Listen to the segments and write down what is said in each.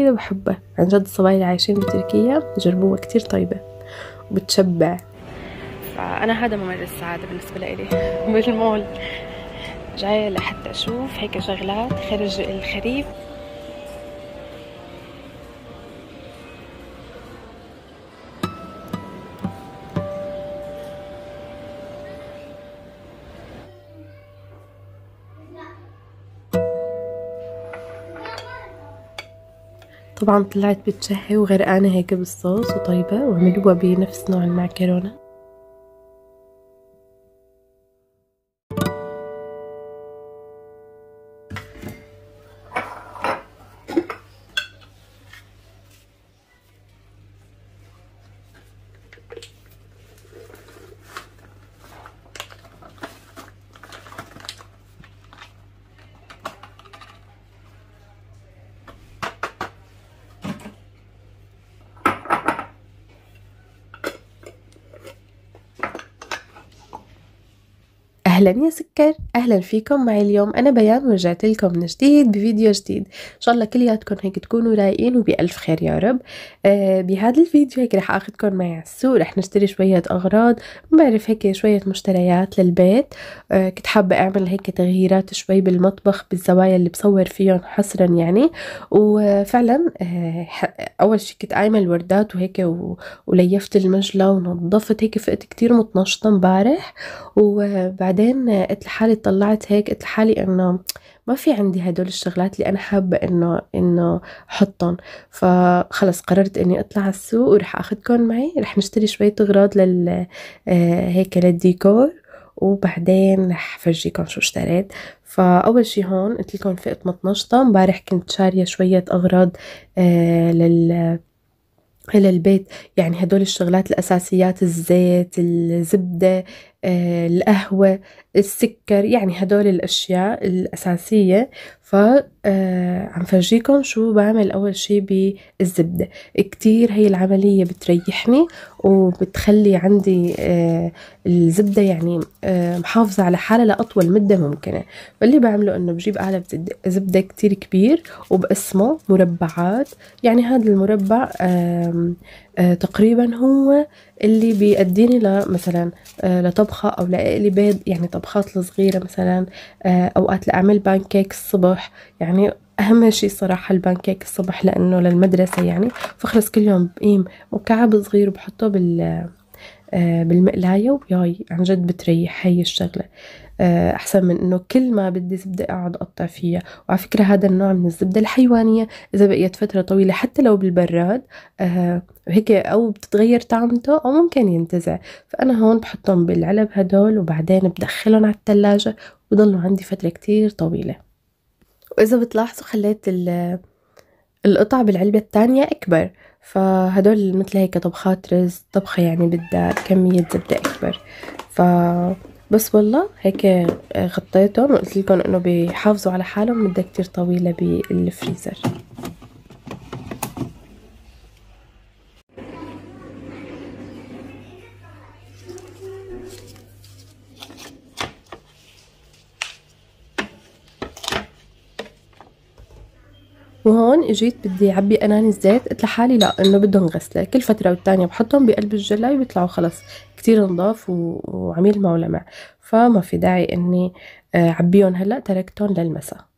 كتير بحبها عن جد الصبايا اللي عايشين بتركيا جربوها كتير طيبة وبتشبع. فأنا هذا ممر السعادة بالنسبة لإلي. بالمول جاية لحتى أشوف هيك شغلات خرج الخريف. طبعا طلعت بتشهي وغرقانة هيك بالصوص وطيبة وعملوها بنفس نوع المعكرونة. أهلا يا سكر أهلا فيكم معي اليوم. أنا بيان ورجعت لكم من جديد بفيديو جديد. إن شاء الله كلياتكم هيك تكونوا رايقين وبألف خير يا رب. آه بهذا الفيديو هيك رح آخذكم معي على السوق. رح نشتري شوية أغراض. بعرف هيك شوية مشتريات للبيت. آه كنت حابة أعمل هيك تغييرات شوي بالمطبخ بالزوايا اللي بصور فيهم حصرا يعني. وفعلا آه أول شيء كنت قايمة الوردات وهيك وليفت المجلة ونظفت هيك فقت كتير متنشطة امبارح. وبعدين بعدين قلت لحالي طلعت هيك قلت لحالي إنه ما في عندي هدول الشغلات اللي أنا حابة إنه إنه أحطهم. فخلص قررت إني أطلع على السوق ورح اخذكم معي. رح نشتري شوية أغراض لل آه، هيك للديكور وبعدين رح فرجيكم شو اشتريت. فأول شي هون قلت لكم فقت متنشطه امبارح كنت شارية شوية أغراض آه لل للبيت. يعني هدول الشغلات الأساسيات الزيت الزبدة القهوة السكر يعني هدول الأشياء الأساسية. فعم آه، فرجيكم شو بعمل أول شي بالزبدة. كتير هي العملية بتريحني وبتخلي عندي آه، الزبدة يعني محافظة على حالها لأطول مدة ممكنة. فاللي بعمله إنه بجيب قالب زبدة كتير كبير وبقسمه مربعات. يعني هذا المربع تقريبا هو اللي بيقضيني لمثلا آه، لطبخة أو لأقلي بيض يعني طبخات الصغيرة مثلا آه، أوقات لأعمل بانكيك الصبح. يعني أهم شيء صراحة البانكيك الصبح لأنه للمدرسة يعني فخلص كل يوم بقيم مكعب صغير وبحطه بال آه، بالمقلاية وياي عن جد بتريح هي الشغلة. آه، أحسن من إنه كل ما بدي زبدة أقعد أقطع فيها. وعلى فكرة هذا النوع من الزبدة الحيوانية إذا بقيت فترة طويلة حتى لو بالبراد آه، هيك أو بتتغير طعمته أو ممكن ينتزع. فأنا هون بحطهم بالعلب هدول وبعدين بدخلهم على الثلاجه وبضلوا عندي فترة كتير طويلة. وإذا بتلاحظوا خليت القطع بالعلبة الثانية أكبر. فهدول مثل هيك طبخات رز طبخة يعني بدها كمية زبدة أكبر. ف بس والله هيك غطيتهم. وقلت لكم إنه بيحافظوا على حالهم مدة كتير طويلة بالفريزر. وهون اجيت بدي أعبي أناني الزيت قلت لحالي لا إنه بدهم غسله كل فترة والتانية بحطهم بقلب الجلاي وبيطلعوا خلص. كتير نضاف وعميل معه لمع فما في داعي إني آه، عبيهم هلأ تركتهم للمساء.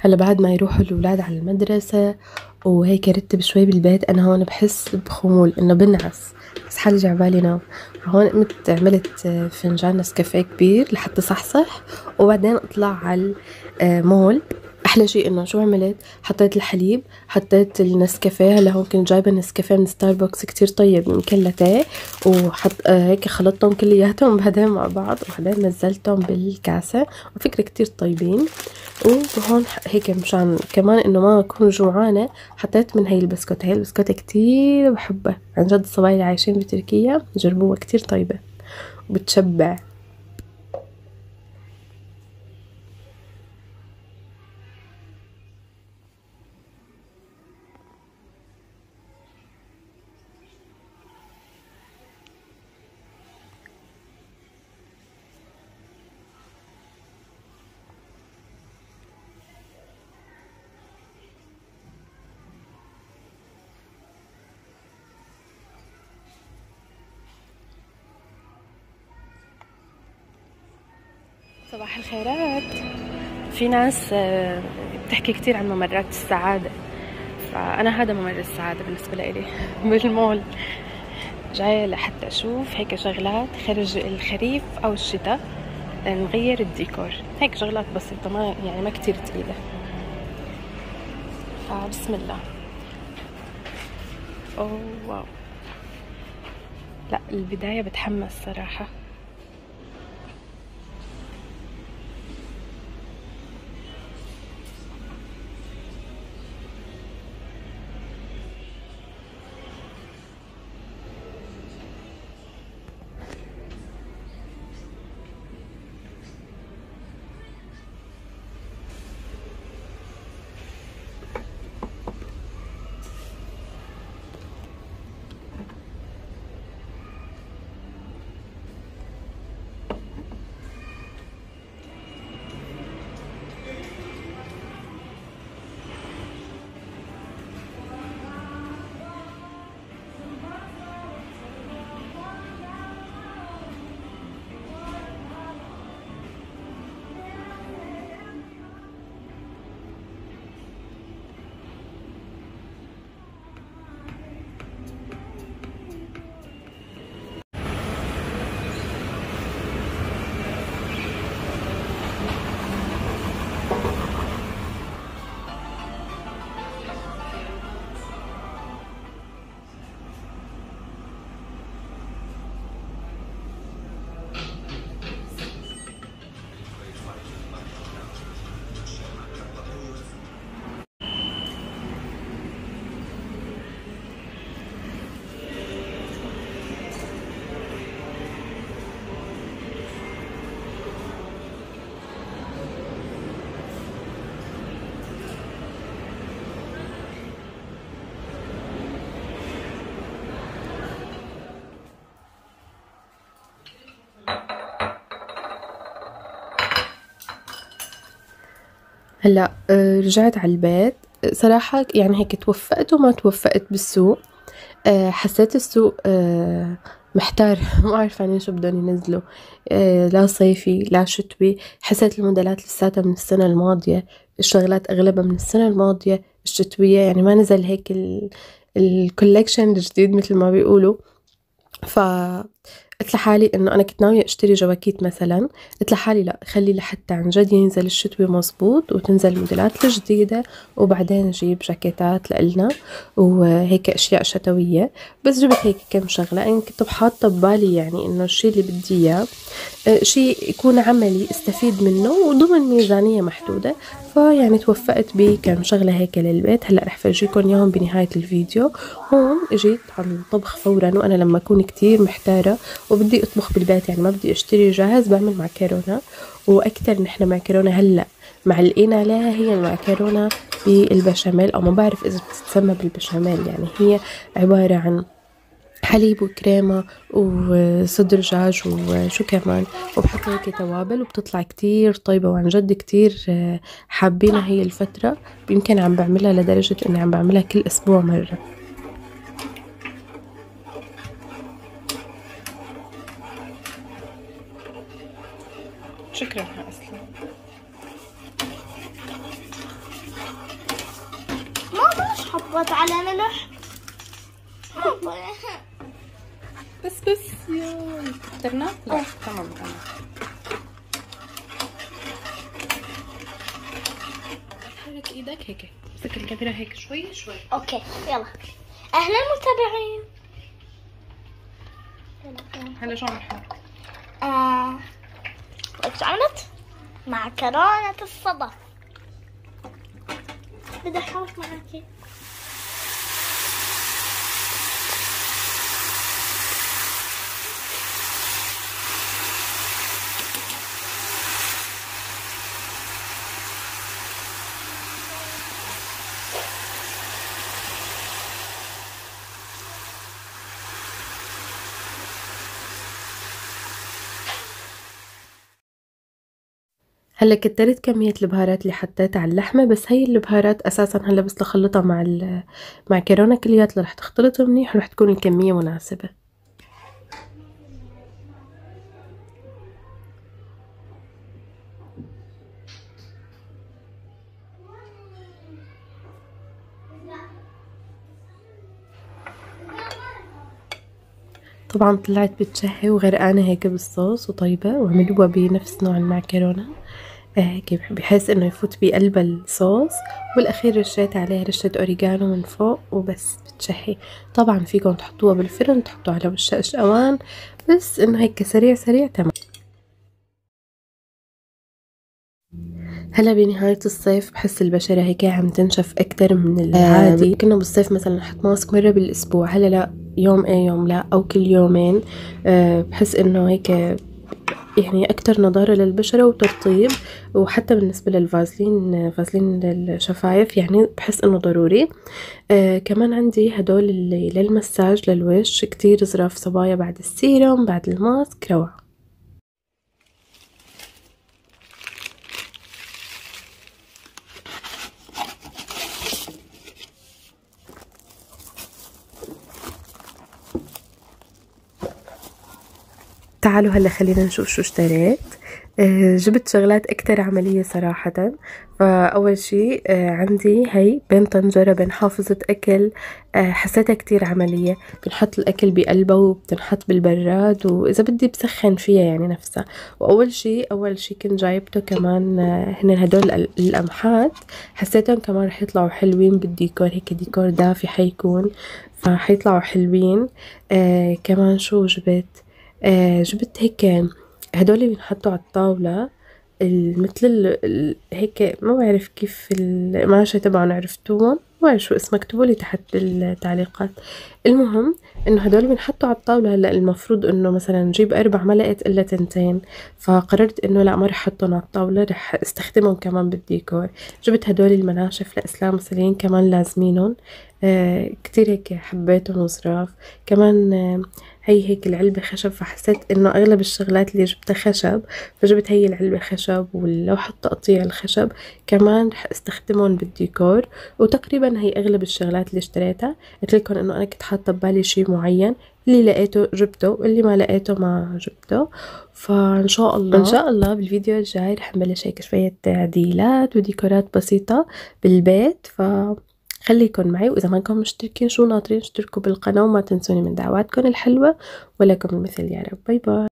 هلا بعد ما يروحوا الأولاد على المدرسة وهيك رتب شوي بالبيت أنا هون بحس بخمول إنه بنعس بس حالي جعبالي نام هون قمت عملت فنجان نسكافيه كبير لحتى صحصح وبعدين أطلع على المول أحلى شيء إنه شو عملت؟ حطيت الحليب حطيت النسكافيه هلأ هون كنت جايبة النسكافيه من ستاربكس كتير طيب من كلتي وحط آه هيك خلطتهم كلياتهم بعدين مع بعض وبعدين نزلتهم بالكاسة وفكرة كتير طيبين. وهون هيك مشان كمان إنه ما أكون جوعانة حطيت من هي البسكوت هي البسكوت كتير بحبها عن جد الصبايا اللي عايشين بتركيا جربوها كتير طيبة. وبتشبع. صباح الخيرات. في ناس آه، بتحكي كتير عن ممرات السعادة. فأنا هذا ممر السعادة بالنسبة لإلي. بالمول. جاية لحتى أشوف هيك شغلات خرج الخريف أو الشتاء نغير الديكور. هيك شغلات بسيطة ما يعني ما كتير تقيلة. فبسم الله. أوه واو. لا البداية بتحمس صراحة. هلا آه، رجعت على البيت. صراحة يعني هيك توفقت وما توفقت بالسوق. آه، حسيت السوق آه، محتار. ما عارفة يعني شو بدهم ينزلوا. لا صيفي لا شتوي. حسيت الموديلات لساتها من السنة الماضية. الشغلات أغلبها من السنة الماضية. الشتوية يعني ما نزل هيك الكولكشن الجديد مثل ما بيقولوا. ف قلت لحالي إنه أنا كنت ناوية أشتري جواكيت مثلا قلت لحالي لا خلي لحتى عن جد ينزل الشتوي مزبوط وتنزل الموديلات الجديدة وبعدين أجيب جاكيتات لإلنا وهيك أشياء شتوية. بس جبت هيك كم شغلة أنا كنت حاطه ببالي يعني إنه الشيء اللي بدي إياه آه، شيء يكون عملي استفيد منه وضمن ميزانية محدودة. فيعني توفقت بكم شغلة هيك للبيت. هلأ رح فرجيكم إياهم بنهاية الفيديو. هون إجيت على الطبخ فورا وأنا لما أكون كتير محتارة وبدي أطبخ بالبيت يعني ما بدي أشتري جاهز بعمل معكرونه وأكثر نحن معكرونه هلأ معلقين عليها هي المعكرونه بالبشاميل أو ما بعرف إذا بتتسمى بالبشاميل يعني هي عبارة عن حليب وكريمة وصدر دجاج وشو كمان وبحط هيك توابل وبتطلع كتير طيبة وعن جد كتير حابينها هي الفترة يمكن عم بعملها لدرجة إني عم بعملها كل أسبوع مرة. شكرا أصلا. حطيت على ملح بس بس يا كترنا لا تمام تمام. حرك إيدك هيك امسك الكاميرا هيك شوي شوي. أوكي يلا. أهلا متابعين. هلا شو عم نحط آه. وقت عملت معكرونة الصدف بدي احوش معاكي. هلا كترت كمية البهارات اللي حطيتها على اللحمة بس هي البهارات أساسا هلا بس لخلطها مع المعكرونة كلياتها رح تختلط منيح ورح تكون الكمية مناسبة. طبعا طلعت بتشهي وغرقانة هيك بالصوص وطيبة وعملوها بنفس نوع المعكرونة هيك آه، بحيث إنه يفوت بقلب الصوص. بالاخير رشيت عليها رشة أوريجانو من فوق وبس بتشهي. طبعا فيكم تحطوها بالفرن تحطوها على وش أوان. بس إنه هيك سريع سريع تمام. هلا بنهاية الصيف بحس البشرة هيك عم تنشف أكتر من العادي. كنا بالصيف مثلا نحط ماسك مرة بالأسبوع. هلا لا يوم إيه يوم لا أو كل يومين. أه بحس إنه هيك يعني أكتر نضارة للبشرة وترطيب. وحتى بالنسبة للفازلين فازلين للشفايف يعني بحس إنه ضروري. آه كمان عندي هدول اللي للمساج للوش كتير ظراف صبايا بعد السيروم بعد الماسك روعة. تعالوا هلا خلينا نشوف شو اشتريت. آه، جبت شغلات أكتر عملية صراحة. فأول شي آه، عندي هي بين طنجرة بين حافظة أكل. آه، حسيتها كتير عملية. بنحط الأكل بقلبه وبتنحط بالبراد وإذا بدي بسخن فيها يعني نفسها. وأول شي أول شي كنت جايبته كمان هن هدول القمحات حسيتهم كمان رح يطلعوا حلوين بالديكور. هيك ديكور دافي حيكون. فحيطلعوا حلوين. آه كمان شو جبت؟ آه جبت هيك هدول بينحطوا على الطاولة مثل هيك ما بعرف كيف القماشة تبعهم عرفتوهم؟ ما بعرف شو اسمها اكتبولي تحت بالتعليقات المهم إنه هدول بينحطوا على الطاولة هلأ المفروض إنه مثلا نجيب أربع ما لقيت إلا تنتين. فقررت إنه لأ ما رح أحطهم على الطاولة رح أستخدمهم كمان بالديكور. جبت هدول المناشف لإسلام مسلين كمان لازمينهم. آه كتير هيك حبيتهم وظراف كمان آه هي هيك العلبة خشب فحسيت إنه أغلب الشغلات اللي جبتها خشب فجبت هي العلبة خشب واللوحة التقطيع الخشب. كمان رح أستخدمهم بالديكور وتقريبا هي أغلب الشغلات اللي اشتريتها. قلت لكم إنه أنا كنت حاطة ببالي شي معين اللي لقيته جبته واللي ما لقيته ما جبته. فإن شاء الله إن شاء الله بالفيديو الجاي رح نبلش هيك شوية تعديلات وديكورات بسيطة بالبيت. ف خليكن معي وإذا ما انكم مشتركين شو ناطرين؟ اشتركوا بالقناة وما تنسوني من دعواتكم الحلوة ولكم المثل يا رب. باي باي.